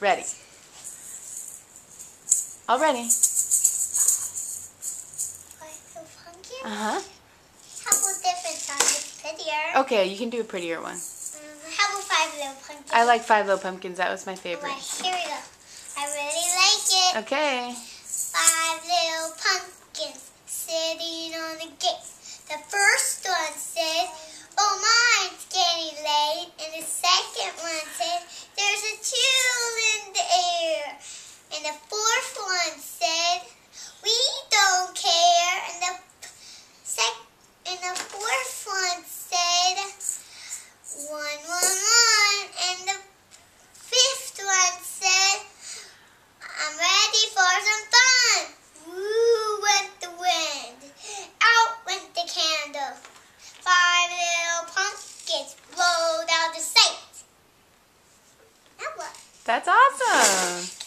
Ready. All ready. Uh huh. How about different songs? Prettier. Okay, you can do a prettier one. Um, how about Five Little Pumpkins? I like Five Little Pumpkins. That was my Right, favorite. here we go. I really like it. Okay. Five little pumpkins sitting on the gate. That's awesome.